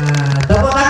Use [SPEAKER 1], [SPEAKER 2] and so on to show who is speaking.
[SPEAKER 1] 嗯，德国。